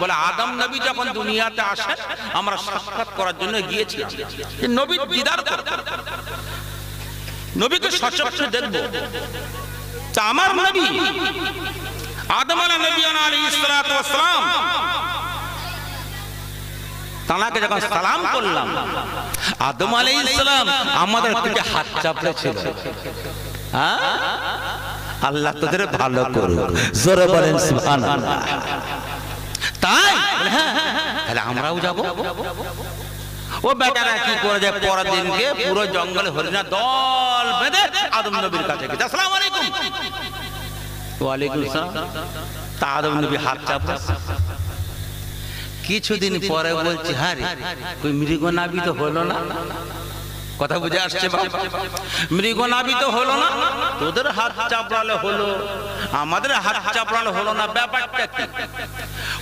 বলে, আদম নবী যখন দুনিয়াতে আসে, আমরা সাক্ষাৎ করার জন্য গিয়েছি নবী দিদার নবীকে সচক্ষে দেখব। আমার নবী, আদম আলা নবী তানাকে যখন সালাম করলাম, আদম আলাইহিস সালাম আমাদের থেকে হাত চাপড়েছিল। হ্যাঁ? আল্লাহ তোদের ভালো করুক। জোরে বলেন, সুবহানাল্লাহ। তাই? তাহলে আমরাও যাব। ও বেটারা কি করে যায় পরের দিনকে পুরো জঙ্গলে হরিণা দল বেঁধে আদম নবীর কাছে গেছে। আলাইকুম। ওয়ালাইকুম আসসালাম তা আদম নবী হাত চাপড়ে কিছুদিন পরে বলছি হ্যাঁ রে ওই মৃগনাবি তো হলো না? কথা বুঝে আসছে মৃগনাবি তো হলো না? তোদের হাত চাপড়ালে হলো আমাদের হাত চাপড়ালে হলো না ব্যাপারটা কি?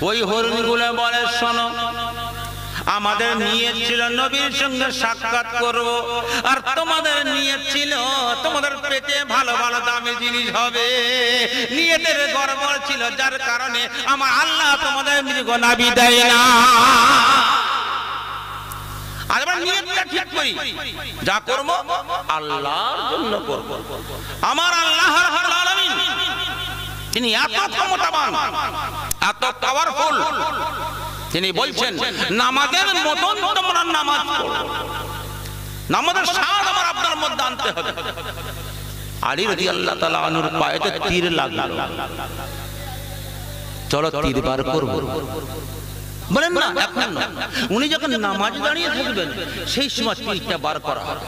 ওই হরিণগুলো বলে শোনো আমাদের নিয়ত ছিল নবীর সঙ্গে সাক্ষাৎ করব। আর তোমাদের নিয়ত ছিল, তোমাদের পেটে ভালো ভালো দামি জিনিস হবে। নিয়তের গড়বড় ছিল, যার কারণে আমার আল্লাহ তোমাদের মৃগ নাবি দেয় না। যা আমার আল্লাহ তিনি এত ক্ষমতাবান, এত পাওয়ারফুল তিনি বলছেন নামাজের মতন তোমরা নামাজ পড়ো। নামাজের স্বাদ আমার আপনার মধ্যে আনতে হবে। আলী রাজি আল্লাহ তালা আনুর পায়েতে তীর লাগল। চলো তীর বার করব। বলেন না এখন উনি যখন নামাজ দাঁড়িয়ে থাকবেন সেই সময় তীরটা বার করা হবে।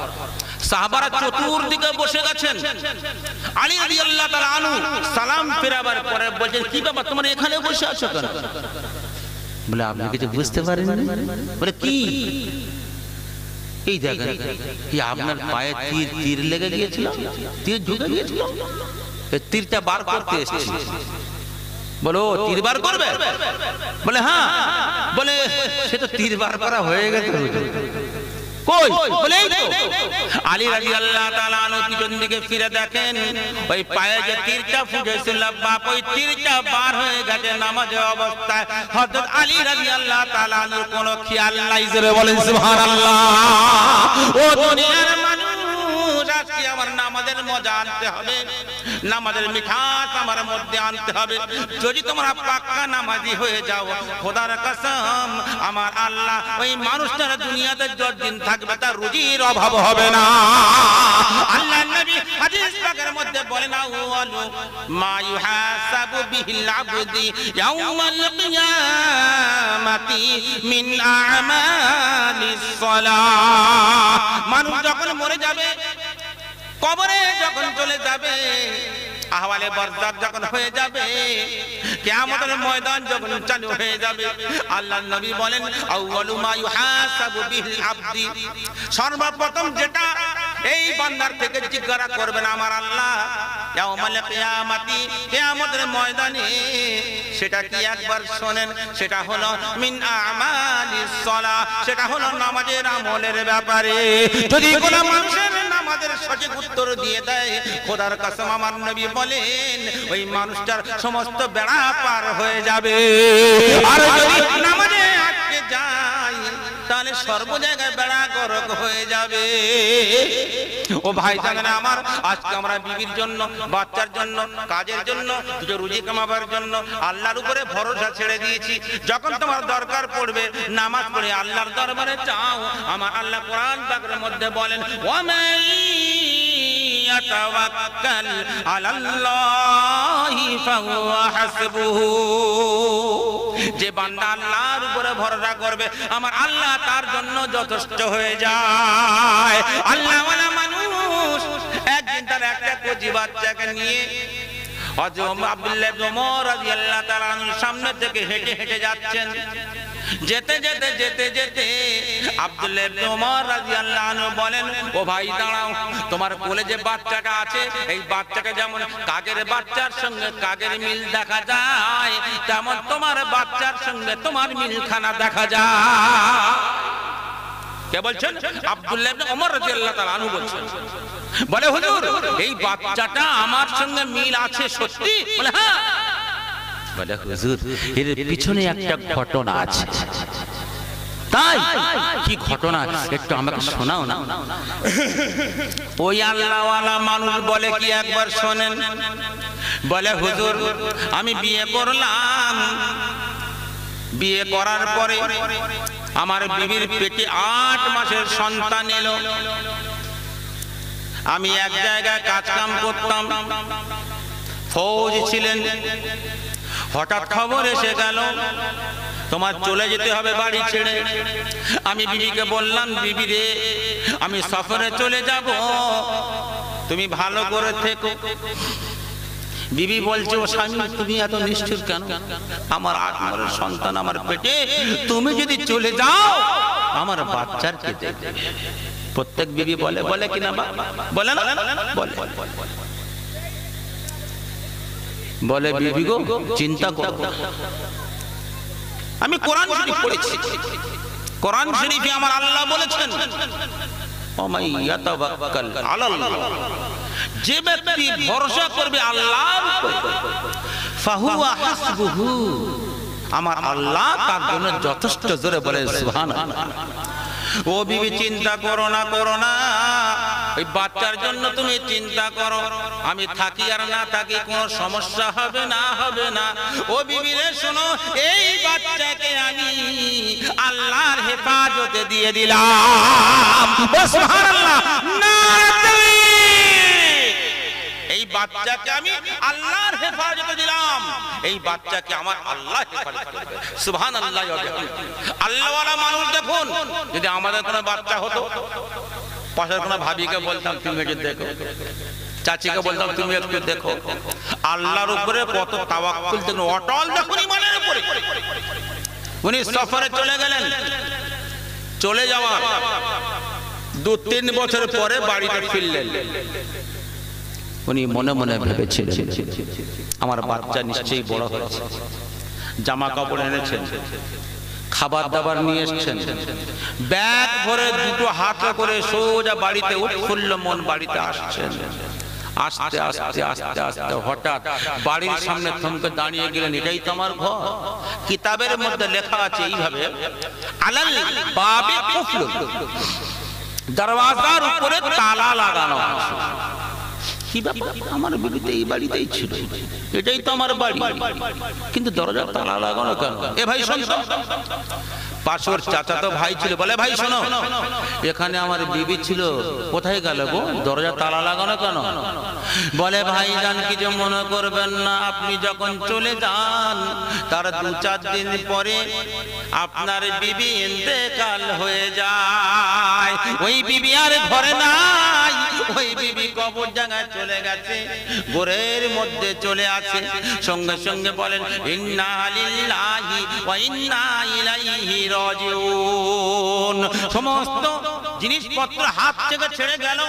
সাহাবারা চতুর্দিকে বসে গেছেন। আলী রাজি আল্লাহ তালা আনু সালাম ফেরাবার পরে বলছেন কি বাবা তোমার এখানে বসে আছো কেন? বলে, আপনি কিছু বুঝতে পারেন বলে, কি? এই দেখেন কি আপনার পায়ে তীর তীর লেগে গিয়েছিল, তীর ঢুকে গিয়েছিল। তীরটা বার করতে এসেছি। বলো তীর বার করবে? বলে হ্যাঁ। বলে, সে তো তীর বার করা হয়ে গেছে কই? বলে আলী রাদিয়াল্লাহু তাআলা আনহু পিছন দিকে ফিরে দেখেন ওই পায়ে যে তীরটা ফুটেছিল বাপ ওই তীরটা বার হয়ে গেছে নামাজে অবস্থায়। হযরত আলী রাদিয়াল্লাহু তাআলা আনহুর কোনো খেয়াল নাই জোরে বলেন সুবহানাল্লাহ। ও দুনিয়ার মানুষ আমার নামাজের মজা আনতে হবে? নামাজের মিঠাস আমার মধ্যে আনতে হবে। যদি তোমরা পাক্কা নামাজি হয়ে যাও, খোদার কসম, আমার আল্লাহ ওই মানুষটার দুনিয়াতে যতদিন থাকবে তার রুজির অভাব হবে না। আল্লাহ নবী হাদিস পাকের মধ্যে বলেন আউয়ালু মা ইউহাসাবু আবদি ইয়াউমাল কিয়ামাতি মিন আমালিস সালাহ। মানুষ যখন মরে যাবে কবরে যখন চলে যাবে আহওয়ালে বরদার যখন হয়ে যাবে, কিয়ামতের ময়দান যখন চালু হয়ে যাবে আল্লাহর নবী বলেন মা ইউহাসাবু বিল আবদি। সর্বপ্রথম যেটা এই বান্দার থেকে জিজ্ঞাসা করবেন আমার আল্লাহ নামাজের আমলের ব্যাপারে। যদি মানুষের নামাজের উত্তর দিয়ে দেয় বলেন, ওই মানুষটার সমস্ত বেড়া পার হয়ে যাবে। আর যদি নামাজে আটকে যায় তাহলে সর্ব জায়গায় বেড়া গরক হয়ে যাবে। ও ভাই জানেন আমার, আজকে আমরা বিবির জন্য, বাচ্চার জন্য, কাজের জন্য, দুটো রুজি কামাবার জন্য আল্লাহর উপরে ভরসা ছেড়ে দিয়েছি। যখন তোমার দরকার পড়বে, নামাজ পড়ে আল্লাহর দরবারে চাও আমার আল্লাহ কোরআন পাকের মধ্যে বলেন ফাহুয়া হাসবুহু। যে বান্দা আল্লাহর উপরে ভরসা করবে, আমার আল্লাহ তার জন্য যথেষ্ট হয়ে যায়। আল্লাহ মানুষ, একদিন তার একটা কচি বাচ্চাকে নিয়ে সামনে থেকে হেঁটে হেঁটে যাচ্ছেন। যেতে যেতে যেতে যেতে। রাদিয়াল্লাহু আনহু বলেন, ও ভাই, দাঁড়াও। তোমার কোলে যে বাচ্চাটা আছে, এই বাচ্চাকে যেমন কাগের বাচ্চার সঙ্গে কাগের মিল দেখা যায়, তেমন তোমার বাচ্চার সঙ্গে তোমার মিলখানা দেখা যায়। কে বলছেন? বলছেন। বলে, হুজুর, এই বাচ্চাটা আমার সঙ্গে মিল আছে সত্যি? বলে হ্যাঁ। বলে হুজুর এর পিছনে একটা ঘটনা আছে তাই কি ঘটনা একটু আমাকে শোনাও না ওই আল্লাহওয়ালা মানুষ বলে কি একবার শোনেন বলে হুজুর আমি বিয়ে করলাম বিয়ে করার পরে আমার বিবির পেটে আট মাসের সন্তান এলো আমি এক জায়গায় কাজ কাম করতাম ফৌজ ছিলেন হঠাৎ খবর এসে গেল, তোমার চলে যেতে হবে বাড়ি ছেড়ে। আমি বিবিকে বললাম, বিবি রে, আমি সফরে চলে যাব। তুমি ভালো করে থেকো। বিবি বলছে, ও স্বামী, তুমি এত নিষ্ঠুর কেন? আমার আট মাসের সন্তান আমার পেটে। তুমি যদি চলে যাও, আমার বাচ্চার কে প্রত্যেক বিবি বলে বলে কিনা বলে না? বলে। বলে বিবি গো চিন্তা করো। আমি কোরআন শরীফ পড়েছি। কোরআন শরীফে আমার আল্লাহ বলেছেন যে ব্যক্তি ভরসা করবে আল্লাহ আমার আল্লাহ তার জন্য যথেষ্ট জোরে বলে সুবহানাল্লাহ। ও বিবি চিন্তা করো না করো না। ওই বাচ্চার জন্য তুমি চিন্তা করো। আমি থাকি আর না থাকি কোনো সমস্যা হবে না হবে না। ও বিবি রে, শোনো, এই বাচ্চাকে আমি আল্লাহর হেফাজতে দিয়ে দিলাম। বাচ্চাকে আমি আল্লাহর হেফাজতে দিলাম। এই বাচ্চাকে আমার আল্লাহ হেফাজত ওয়া আল্লাহওয়ালা মানুষ দেখুন, যদি আমাদের কোনো বাচ্চা হতো, পাশের কোনো ভাবিকে বলতাম, তুমি দেখো। চাচিকে বলতাম, তুমি একটু দেখো। আল্লাহর উপরে কত তাওয়াক্কুল দেখুন অটল দেখুন ইমানের উপরে। উনি সফরে চলে গেলেন। চলে যাওয়ার দু তিন বছর পরে বাড়িতে ফিরলেন। উনি মনে মনে ভেবেছিলেন আমার বাচ্চা নিশ্চয়ই বড় হয়েছে। জামা কাপড় এনেছেন খাবার দাবার নিয়ে এসছেন। ব্যাগ ভরে দুটো হাতে করে সোজা বাড়িতে উৎফুল্ল মন বাড়িতে আসছেন। আস্তে আস্তে আস্তে আস্তে হঠাৎ বাড়ির সামনে থমকে দাঁড়িয়ে গেলেন এটাই তো আমার ঘর। কিতাবের মধ্যে লেখা আছে এইভাবে আলাল বাবে দরওয়াজার উপরে তালা লাগানো আছে। কি ব্যাপার? আমার বিবিতে এই বাড়িতেই ছিল। এটাই তো আমার বাড়ি। কিন্তু দরজার তালা লাগানো কেন? এ ভাই, শোন। পাশর চাচা তো ভাই ছিল। বলে, ভাই, শোনো। এখানে আমার বিবি ছিল। কোথায় গেল গো? দরজা তালা লাগানো কেন? বলে, ভাই যান কিছু মনে করবেন না। আপনি যখন চলে যান, তার দু চার দিন পরে আপনার বিবি ইন্তেকাল হয়ে যায়। ওই বিবি আর ঘরে নাই। ওই বিবি কবর জায়গায় চলে গেছে। গোরের মধ্যে চলে আছে সঙ্গে সঙ্গে বলেন, ইন্না ওয়া ইন্না ইলাইহি রাজিউন। সমস্ত জিনিসপত্র হাত থেকে ছেড়ে গেল।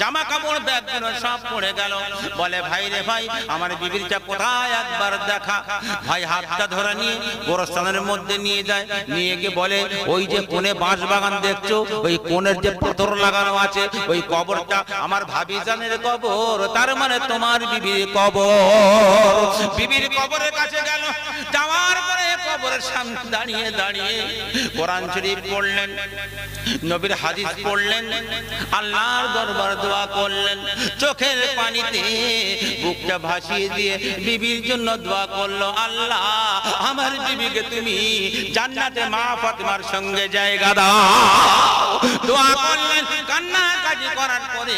জামা কাপড়, ব্যাগগুলো সব পড়ে গেল। বলে, ভাই রে ভাই, আমার বিবির চা কোথায়? একবার দেখা। ভাই হাতটা ধরে নিয়ে গোরস্থানের মধ্যে নিয়ে যায়। নিয়ে গিয়ে বলে, ওই যে কোণে বাঁশ বাগান দেখছ? ওই কোণের যে পাথর লাগানো আছে, ওই কবরটা আমার ভাবি জানের কবর, তার মানে তোমার বিবির কবর। বিবির কবরের কাছে গেল, যাওয়ার পরে কবরের সামনে দাঁড়িয়ে দাঁড়িয়ে কোরআন শরীফ পড়লেন, নবীর হাদিস পড়লেন, আল্লাহর দরবার দোয়া করলেন, চোখের পানিতে বুকটা ভাসিয়ে দিয়ে বিবির জন্য দোয়া করল, আল্লাহ, আমার বিবিকে তুমি জান্নাতে মা ফাতিমার সঙ্গে জায়গা দাও। দোয়া করলেন কান্না কাজি করার পরে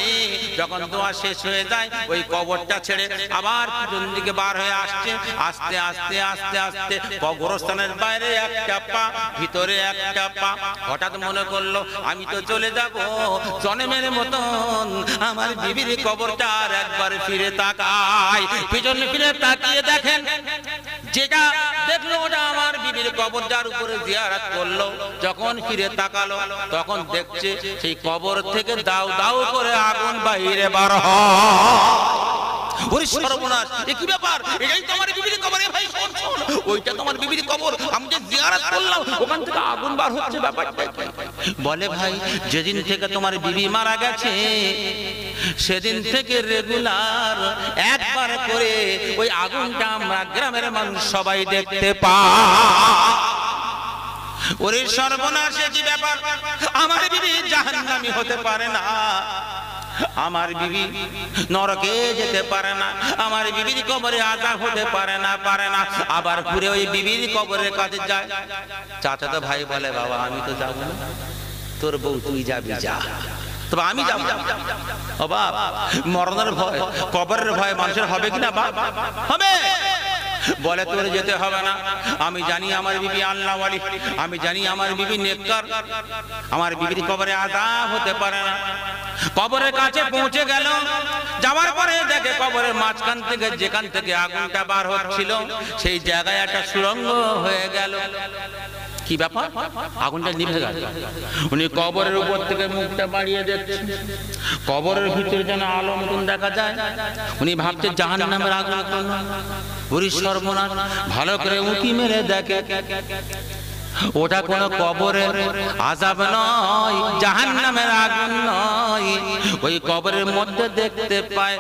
যখন দোয়া শেষ হয়ে যায়, ওই কবরটা ছেড়ে আবার পিছন দিকে বার হয়ে আসছে। আস্তে আস্তে আস্তে আস্তে গোরস্থানের বাইরে একটা পা, ভিতরে একটা পা। হঠাৎ মনে করল, আমি তো চলে যাব। জন্মের মতন আমার বিবির কবরটা আর একবার ফিরে তাকাই পিছনে ফিরে তাকিয়ে দেখেন যেটা দেখল ওটা আমার বিবির কবর যার উপরে জিয়ারাত করল, যখন ফিরে তাকালো, তখন দেখছে সেই কবর থেকে দাও দাও করে আগুন বাইরে বার হয়। ব্যাপার? বিবির ভাই ওইটা বিবির কবর ওখান থেকে আগুন বার ব্যাপারটা বলে ভাই, যেদিন থেকে তোমার বিবি মারা গেছে, সেদিন থেকে রেগুলার একবার করে ওই আগুনটা আমরা গ্রামের মানুষ সবাই দেখতে পাই ওরে সর্বনাশে কি ব্যাপার? আমার বিবি জাহান্নামী হতে পারে না। আমার বিবি নরকে যেতে পারে না। আমার বিবির কবরে আজাব হতে পারে না পারে না। আবার ঘুরে ওই বিবির কবরের কাছে যায়। চাচা তো ভাই বলে, বাবা, আমি তো যাব না। তোর বউ, তুই যাবি, যা। তবে আমি যাব। ও বাপ, মরণের ভয়, কবরের ভয় মানুষের হবে কিনা বাপ? হবে। বলে, তোর যেতে হবে না। আমি জানি আমার বিবি আল্লাহ আমি জানি আমার বিবি নেককার। আমার বিবির কবরে আজাব হতে পারে না। কবরের কাছে পৌঁছে গেল। যাওয়ার পরে দেখে কবরের মাঝখান থেকে, যেখান থেকে আগুনটা বার হচ্ছিল, সেই জায়গায় একটা সুরঙ্গ হয়ে গেল। কি ব্যাপার? আগুনটা নিভে গেল। উনি কবরের উপর থেকে মুখটা বাড়িয়ে দেখছেন কবরের ভিতরে যেন আলো দেখা যায়। উনি ভাবছে জাহান নামের আগুন সর্বনাশ ভালো করে উঁকি মেরে দেখে। ওটা কোন কবরের আজাব নয় জাহান নামের আগুন নয়। ওই কবরের মধ্যে দেখতে পায়,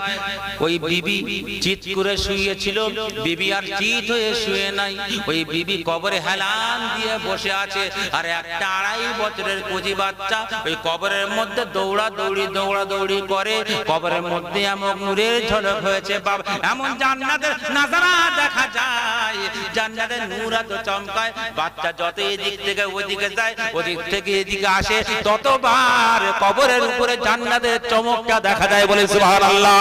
ওই বিবি চিত করে শুয়েছিল, বিবি আর চিত হয়ে শুয়ে নাই। ওই বিবি কবরে হেলান দিয়ে বসে আছে, আর একটা আড়াই বছরের কুজি বাচ্চা ওই কবরের মধ্যে দৌড়া দৌড়ি দৌড়া দৌড়ি করে। কবরের মধ্যে এমন নূরের ঝলক হয়েছে বাবা এমন জান্নাতের নাজারা দেখা যায়। জান্নাতের নূরা তো চমকায়, বাচ্চা যত এদিক থেকে ওদিকে যায়, ওদিক থেকে এদিকে আসে। ততবার কবরের উপরে জান্নাতের চমকটা দেখা যায় বলে সুবহানাল্লাহ।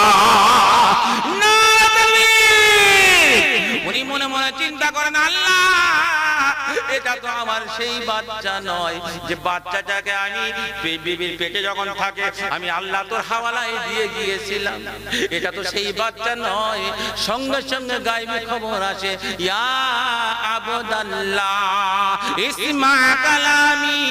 উনি মনে মনে চিন্তা করেন এটা তো আমার সেই বাচ্চা নয় যে বাচ্চাটাকে আমি বিবির পেটে যখন থাকে, আমি আল্লাহ তোর হাওয়ালায় দিয়ে গিয়েছিলাম। এটা তো সেই বাচ্চা নয়। সঙ্গে সঙ্গে গাইবে খবর আসে ইয়া আবদাল্লাহ, ইসমা কালামি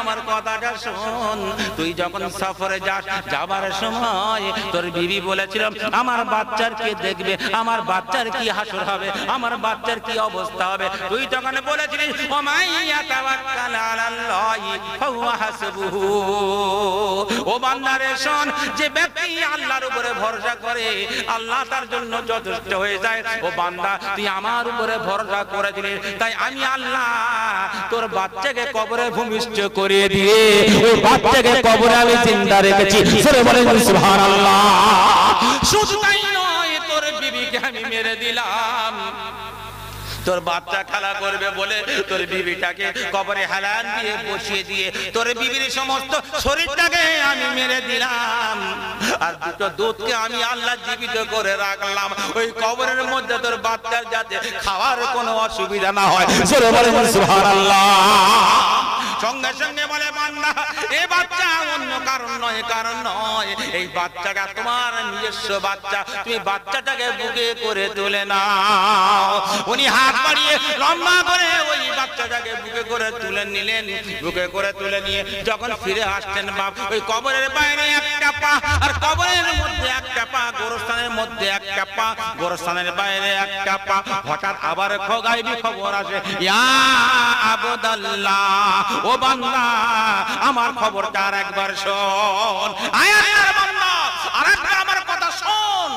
আমার কথাটা শোন। তুই যখন সফরে যাস, যাবার সময় তোর বিবি বলেছিল আমার বাচ্চার কে দেখবে? আমার বাচ্চার কি হাসর হবে? আমার বাচ্চার কি অবস্থা হবে? তুই তখন বলেছিলিস ও মাইয়া তাওয়াক্কাল হাসবুহু। ও বান্দারে শোন, যে ব্যক্তি আল্লাহর উপরে ভরসা করে, আল্লাহ তার জন্য যথেষ্ট হয়ে যায়। ও বান্দা, তুই আমার উপরে ভরসা করেছিলিস, তাই আমি আল্লাহ তোর বাচ্চাকে কবরে ভূমিষ্ঠ করে দিয়ে ওই বাচ্চাকে কবরে আমি চিন্তা রেখেছি। সরে বলেন সুবহানাল্লাহ। শুধু তাই নয় তোর বিবিকে আমি মেরে দিলাম। তোর বাচ্চা খেলা করবে বলে তোর বিবিটাকে কবরে হালান দিয়ে বসিয়ে দিয়ে তোর বিবির সমস্ত শরীরটাকে আমি মেরে দিলাম। আর দুটো দুধকে আমি আল্লাহ জীবিত করে রাখলাম। ওই কবরের মধ্যে তোর বাচ্চার যাতে খাওয়ার কোনো অসুবিধা না হয়। সঙ্গে সঙ্গে বলে, বান্দা, এ বাচ্চা অন্য কারণ নয় কারণ নয়। এই বাচ্চাটা তোমার নিজস্ব বাচ্চা। তুমি বাচ্চাটাকে বুকে করে তুলে নাও। উনি হাত বাড়িয়ে লম্বা করে ওই বাচ্চাটাকে বুকে করে তুলে নিলেন, বুকে করে তুলে নিয়ে যখন ফিরে আসছেন বাপ, ওই কবরের বাইরে একটা পা, আর কবরের মধ্যে একটা পা, গোরস্থানের মধ্যে একটা পা, গোরস্থানের বাইরে একটা পা। হঠাৎ আবার খগাইবি খবর আসে, ইয়া আবদাল্লাহ, ও বান্দা, আমার খবরটা আর একবার শোন। আয় আল্লাহর বান্দা, আরেকবার আমার কথা শোন।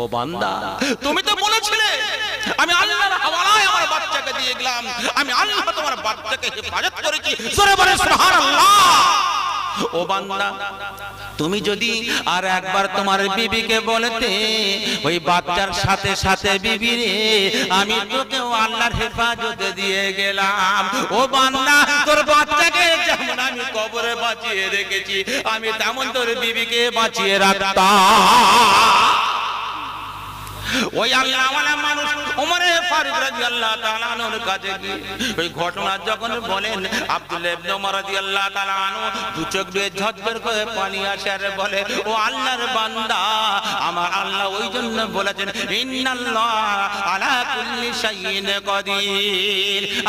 ও বান্দা, তুমি তো আমি আল্লাহর হাওয়ালায় আমার বাচ্চাকে দিয়ে গেলাম। আমি আল্লাহ তোমার বাচ্চাকে হেফাজত করেছি। জোরে বলে, সুবহানাল্লাহ। ও বান্দা, তুমি যদি আর একবার তোমার বিবিকে বলতে, ওই বাচ্চার সাথে সাথে বিবি রে, আমি তোকেও আল্লাহর হেফাজতে দিয়ে গেলাম। ও বান্দা, তোর বাচ্চাকে যেমন আমি কবরে বাঁচিয়ে রেখেছি, আমি তেমন তোর বিবিকে বাঁচিয়ে রাখতাম। ওই আল্লাহওয়ালা মানুষ ওমরে ফারুক রাদিয়াল্লাহু তাআলা কাছে গিয়ে ওই ঘটনা যখন বলেন ইবনে ওমর রাদিয়াল্লাহু তাআলা করে পানি আসে আর বলে, ও আল্লাহর বান্দা, আমার আল্লাহ ওই জন্য বলেছেন, ইন্নাল্লাহ আলা কুল্লি শাইইন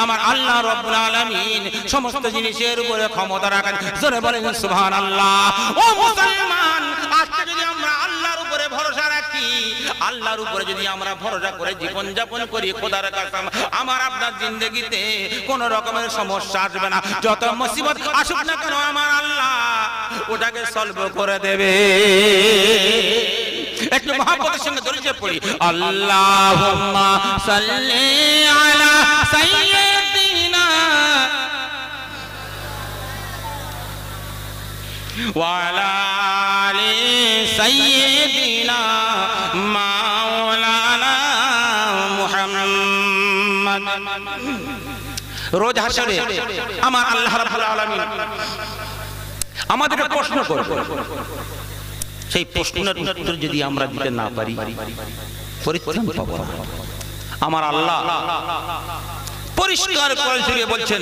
আমার আল্লাহ আলামিন সমস্ত জিনিসের উপরে ক্ষমতা রাখেন। জোরে বলেন, সুবহানাল্লাহ। ও মুসলমান রাখি আল্লাহর উপরে যদি আমরা ভরসা করে জীবন যাপন করি, খোদার কাসম, আমার আপনার জিন্দগিতে কোন রকমের সমস্যা আসবে না। যত মুসিবত আসুক না কেন, আমার আল্লাহ ওটাকে সলভ করে দেবে। একটু মহাপতের সঙ্গে দরিদ্র পড়ি। আল্লাহুম্মা সাল্লি আলা সাইয়্যিদিনা وعلى آل سيدنا مولانا محمد রোজ হাসরে আমার আল্লাহ রাব্বুল আলামিন আমাদেরকে প্রশ্ন করবে সেই প্রশ্নের উত্তর যদি আমরা দিতে না পারি পরিত্রাণ পাবো না। আমার আল্লাহ পরিষ্কার করে শুনিয়ে বলছেন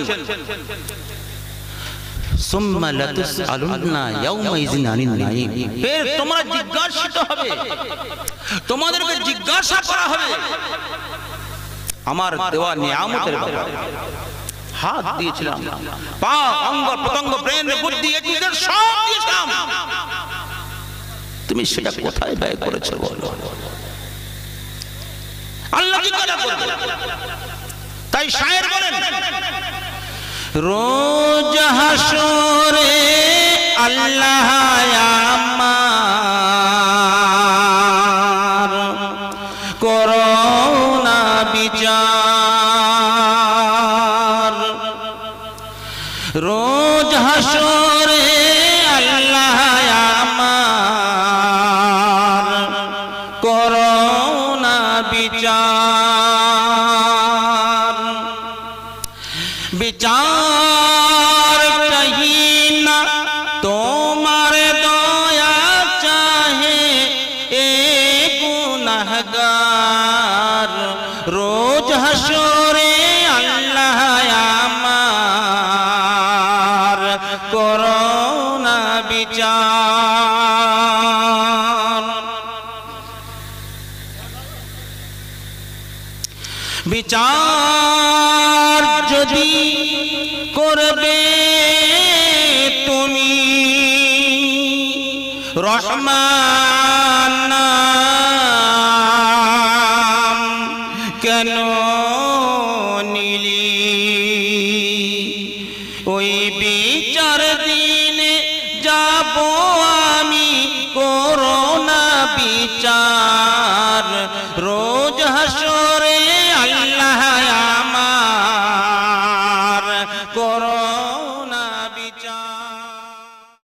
সুম্মা লাতুসআলুন্না ইয়াউমাইযিন আনিন ফের তোমরা জিজ্ঞাসিত হবে। তোমাদেরকে জিজ্ঞাসা করা হবে। আমার দেওয়া নিয়ামতের ব্যাপারে। হাত দিয়েছিলাম। পা, অঙ্গ, প্রত্যঙ্গ, ব্রেন, বুদ্ধি সব দিয়েছিলাম। তুমি সেটা কোথায় ব্যয় করেছ বলো? আল্লাহ তাই শায়ের বলেন রোজ হাসরে আল্লাহ আমার Muhammad